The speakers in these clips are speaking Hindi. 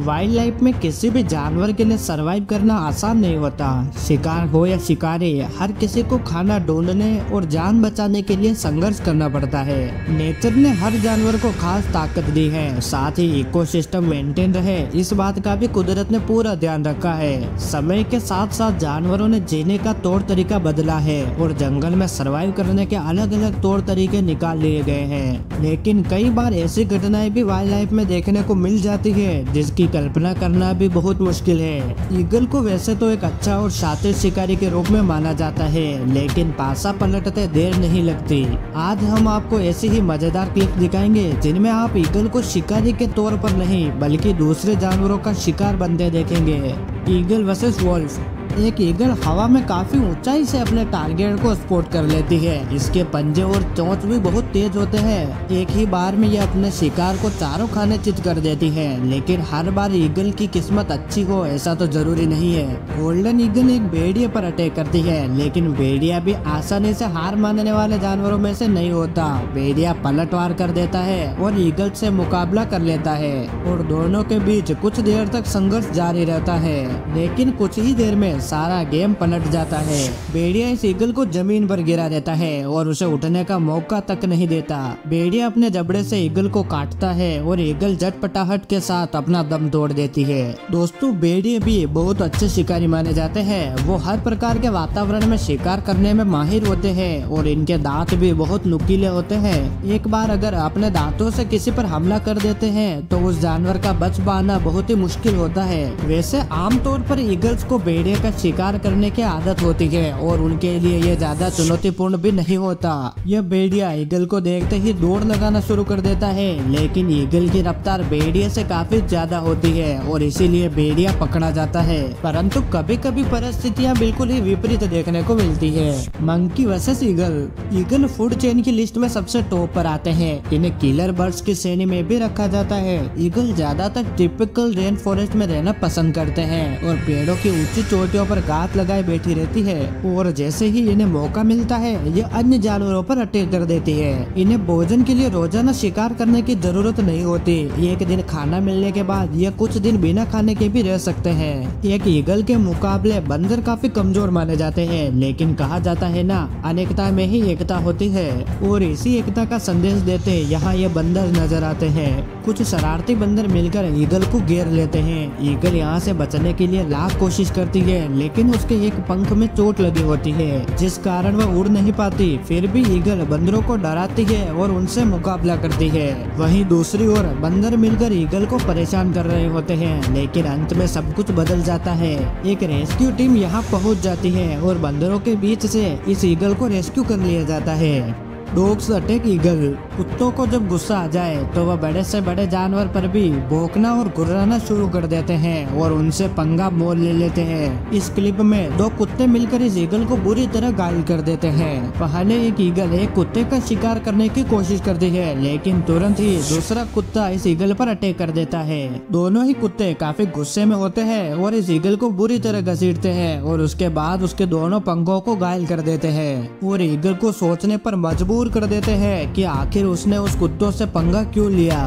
वाइल्ड लाइफ में किसी भी जानवर के लिए सरवाइव करना आसान नहीं होता। शिकार हो या शिकारी, हर किसी को खाना ढूँढने और जान बचाने के लिए संघर्ष करना पड़ता है। नेचर ने हर जानवर को खास ताकत दी है, साथ ही इकोसिस्टम मेंटेन रहे, इस बात का भी कुदरत ने पूरा ध्यान रखा है। समय के साथ साथ जानवरों ने जीने का तौर तरीका बदला है और जंगल में सरवाइव करने के अलग अलग तौर तरीके निकाल लिए गए हैं। लेकिन कई बार ऐसी घटनाएँ भी वाइल्ड लाइफ में देखने को मिल जाती है, जिसकी कल्पना करना भी बहुत मुश्किल है। ईगल को वैसे तो एक अच्छा और शातिर शिकारी के रूप में माना जाता है, लेकिन पासा पलटते देर नहीं लगती। आज हम आपको ऐसे ही मज़ेदार क्लिप दिखाएँगे, जिनमें आप ईगल को शिकारी के तौर पर नहीं, बल्कि दूसरे जानवरों का शिकार बनते देखेंगे। Eagle versus wolf. एक ईगल हवा में काफ़ी ऊंचाई से अपने टारगेट को स्पोर्ट कर लेती है। इसके पंजे और चोंच भी बहुत तेज होते हैं। एक ही बार में यह अपने शिकार को चारों खाने चित कर देती है, लेकिन हर बार ईगल की किस्मत अच्छी हो, ऐसा तो ज़रूरी नहीं है। गोल्डन ईगल एक भेड़िए पर अटैक करती है, लेकिन भेड़िया भी आसानी से हार मानने वाले जानवरों में से नहीं होता। भेड़िया पलटवार कर देता है और ईगल से मुकाबला कर लेता है, और दोनों के बीच कुछ देर तक संघर्ष जारी रहता है। लेकिन कुछ ही देर में सारा गेम पलट जाता है। भेड़िया इस ईगल को ज़मीन पर गिरा देता है और उसे उठने का मौका तक नहीं देता। भेड़िया अपने जबड़े से ईगल को काटता है और ईगल झटपटाहट के साथ अपना दम तोड़ देती है। दोस्तों भेड़िए भी बहुत अच्छे शिकारी माने जाते हैं। वो हर प्रकार के वातावरण में शिकार करने में माहिर होते हैं और इनके दांत भी बहुत नुकीले होते हैं। एक बार अगर अपने दांतों से किसी पर हमला कर देते हैं तो उस जानवर का बच पाना बहुत ही मुश्किल होता है। वैसे आमतौर पर ईगल्स को भेड़िए का शिकार करने की आदत होती है और उनके लिए ये ज़्यादा चुनौतीपूर्ण भी नहीं होता। यह भेड़िया ईगल को देखते ही दौड़ लगाना शुरू कर देता है, लेकिन ईगल की रफ्तार भेड़िए से काफ़ी ज़्यादा होती है और इसीलिए भेड़िया पकड़ा जाता है। परंतु कभी कभी परिस्थितियाँ बिल्कुल ही विपरीत देखने को मिलती है। Monkey versus eagle eagle food chain की लिस्ट में सबसे टॉप पर आते हैं। इन्हें किलर बर्ड्स की श्रेणी में भी रखा जाता है। ईगल ज़्यादातर टिपिकल रेन फॉरेस्ट में रहना पसंद करते हैं और पेड़ों की ऊँची चोटियों पर गात लगाए बैठी रहती है और जैसे ही इन्हें मौका मिलता है, ये अन्य जानवरों पर अटैक कर देती है। इन्हें भोजन के लिए रोज़ाना शिकार करने की ज़रूरत नहीं होती। एक दिन खाना मिलने के बाद ये कुछ दिन बिना खाने के भी रह सकते हैं। एक ईगल के मुकाबले बंदर काफ़ी कमज़ोर माने जाते हैं, लेकिन कहा जाता है ना, अनेकता में ही एकता होती है। और इसी एकता का संदेश देते यहाँ ये बंदर नज़र आते हैं। कुछ शरारती बंदर मिलकर ईगल को घेर लेते हैं। ईगल यहाँ से बचने के लिए लाख कोशिश करती है लेकिन उसके एक पंख में चोट लगी होती है, जिस कारण वह उड़ नहीं पाती। फिर भी ईगल बंदरों को डराती है और उनसे मुकाबला करती है। वहीं दूसरी ओर बंदर मिलकर ईगल को परेशान कर रहे होते हैं, लेकिन अंत में सब कुछ बदल जाता है। एक रेस्क्यू टीम यहाँ पहुँच जाती है और बंदरों के बीच से इस ईगल को रेस्क्यू कर लिया जाता है। डॉग्स अटैक ईगल कुत्तों को जब गुस्सा आ जाए तो वह बड़े से बड़े जानवर पर भी भौंकना और गुर्राना शुरू कर देते हैं और उनसे पंगा मोल ले लेते हैं। इस क्लिप में दो कुत्ते मिलकर इस ईगल को बुरी तरह घायल कर देते हैं। पहले एक ईगल एक कुत्ते का शिकार करने की कोशिश करती है, लेकिन तुरंत ही दूसरा कुत्ता इस ईगल पर अटैक कर देता है। दोनों ही कुत्ते काफ़ी गुस्से में होते हैं और इस ईगल को बुरी तरह घसीटते हैं और उसके बाद उसके दोनों पंखों को घायल कर देते हैं। और ईगल को सोचने पर मजबूर मजबूर कर देते हैं कि आखिर उसने उस कुत्तों से पंगा क्यों लिया?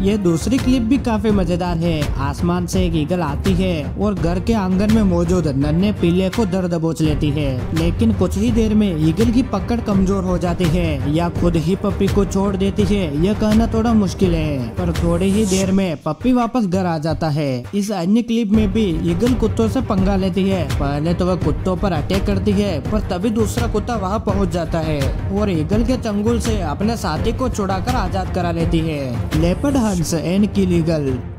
ये दूसरी क्लिप भी काफ़ी मज़ेदार है। आसमान से एक ईगल आती है और घर के आँगन में मौजूद नन्हे पीले को दर्द दबोच लेती है। लेकिन कुछ ही देर में ईगल की पकड़ कमज़ोर हो जाती है या खुद ही पप्पी को छोड़ देती है। यह कहना थोड़ा मुश्किल है, पर थोड़ी ही देर में पप्पी वापस घर आ जाता है। इस अन्य क्लिप में भी ईगल कुत्तों से पंगा लेती है। पहले तो वह कुत्तों पर अटैक करती है, पर तभी दूसरा कुत्ता वहाँ पहुँच जाता है और ईगल के चंगुल से अपने साथी को छुड़ाकर आज़ाद करा लेती है। Leopard pinuntahan sa Enik Illegal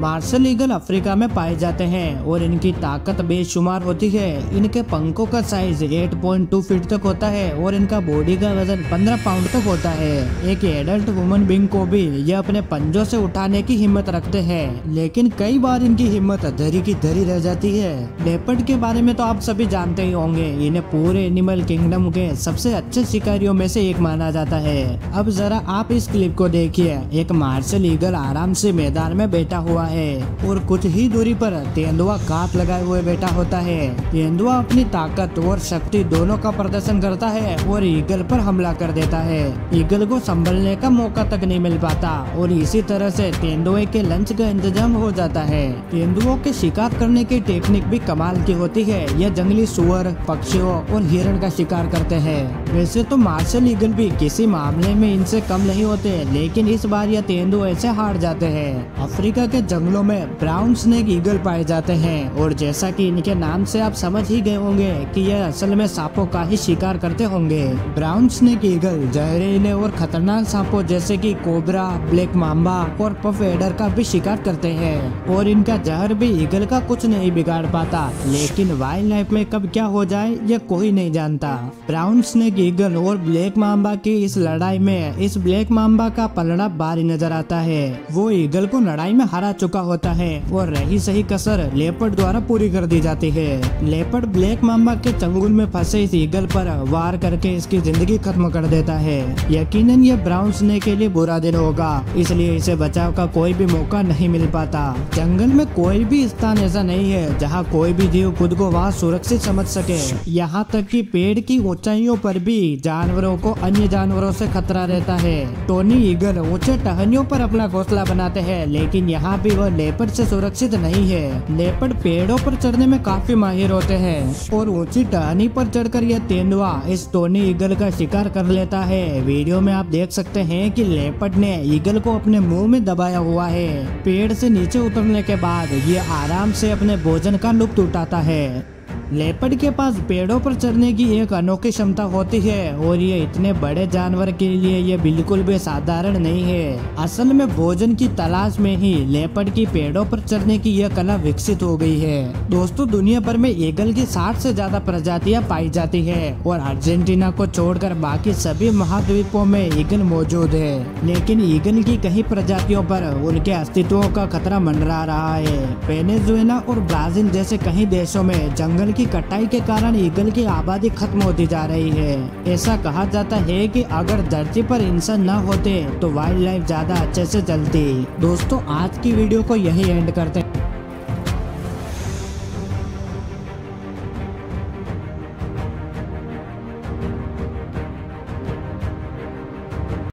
martial eagle Africa में पाए जाते हैं और इनकी ताकत बेशुमार होती है। इनके पंखों का साइज़ 8.2 फीट तक होता है और इनका बॉडी का वज़न 15 पाउंड तक होता है। एक एडल्ट वुमन बिंग को भी ये अपने पंजों से उठाने की हिम्मत रखते हैं। लेकिन कई बार इनकी हिम्मत धरी की धरी रह जाती है। लेपर्ड के बारे में तो आप सभी जानते ही होंगे, इन्हें पूरे एनिमल किंगडम के सबसे अच्छे शिकारियों में से एक माना जाता है। अब जरा आप इस क्लिप को देखिए। एक मार्शल ईगल आराम से मैदान में बैठा हुआ है। और कुछ ही दूरी पर तेंदुआ काट लगाए हुए बैठा होता है। तेंदुआ अपनी ताकत और शक्ति दोनों का प्रदर्शन करता है और ईगल पर हमला कर देता है। ईगल को संभलने का मौका तक नहीं मिल पाता और इसी तरह से तेंदुए के लंच का इंतज़ाम हो जाता है। तेंदुओं के शिकार करने की टेक्निक भी कमाल की होती है। यह जंगली सुअर, पक्षियों और हिरण का शिकार करते हैं। वैसे तो मार्शल ईगल भी किसी मामले में इनसे कम नहीं होते, लेकिन इस बार यह तेंदुए से हार जाते हैं। अफ्रीका के जंगलों में ब्राउन स्नेक ईगल पाए जाते हैं। और जैसा कि इनके नाम से आप समझ ही गए होंगे कि यह असल में सांपों का ही शिकार करते होंगे। ब्राउन स्नेक ईगल, जहरीले और खतरनाक सांपों जैसे कि कोबरा, ब्लैक माम्बा और पफ एडर का भी शिकार करते हैं। और इनका जहर भी ईगल का कुछ नहीं बिगाड़ पाता, लेकिन वाइल्ड लाइफ में कब क्या हो जाए, यह कोई नहीं जानता। ब्राउन स्नेक ईगल और ब्लैक माम्बा की इस लड़ाई में, इस ब्लैक माम्बा का पलड़ा बारी नज़र आता है। वो ईगल को लड़ाई में हरा चुका होता है और रही सही कसर लेपर्ड द्वारा पूरी कर दी जाती है। लेपर्ड ब्लैक मामा के चंगुल में फंसे इस ईगल पर वार करके इसकी ज़िंदगी खत्म कर देता है। यकीनन ये ब्राउन स्नेक के लिए बुरा दिन होगा, इसलिए इसे बचाव का कोई भी मौका नहीं मिल पाता। जंगल में कोई भी स्थान ऐसा नहीं है जहाँ कोई भी जीव खुद को वहाँ सुरक्षित समझ सके। यहाँ तक कि पेड़ की ऊंचाइयों पर भी जानवरों को अन्य जानवरों से खतरा रहता है। टोनी ईगल ऊँचे टहनियों पर अपना घोसला बनाते हैं, लेकिन यहाँ भी वह लेपर्ड से सुरक्षित नहीं है। लेपर्ड पेड़ों पर चढ़ने में काफ़ी माहिर होते हैं और ऊँची टहनी पर चढ़कर यह तेंदुआ इस टोनी ईगल का शिकार कर लेता है। वीडियो में आप देख सकते हैं कि लेपर्ड ने ईगल को अपने मुँह में दबाया हुआ है। पेड़ से नीचे उतरने के बाद ये आराम से अपने भोजन का लुप्त उठाता है। लेपर्ड के पास पेड़ों पर चढ़ने की एक अनोखी क्षमता होती है, और ये इतने बड़े जानवर के लिए ये बिल्कुल भी साधारण नहीं है। असल में भोजन की तलाश में ही लेपर्ड की पेड़ों पर चढ़ने की यह कला विकसित हो गई है। दोस्तों, दुनिया भर में ईगल की 60 से ज़्यादा प्रजातियाँ पाई जाती है, और अर्जेंटीना को छोड़कर बाकी सभी महाद्वीपों में ईगल मौजूद है। लेकिन ईगल की कई प्रजातियों पर उनके अस्तित्व का खतरा मंडरा रहा है। वेनेजुएला और ब्राज़ील जैसे कई देशों में जंगल की कटाई के कारण ईगल की आबादी खत्म होती जा रही है। ऐसा कहा जाता है कि अगर धरती पर इंसान न होते तो वाइल्ड लाइफ ज़्यादा अच्छे से चलती। दोस्तों, आज की वीडियो को यही एंड करते हैं।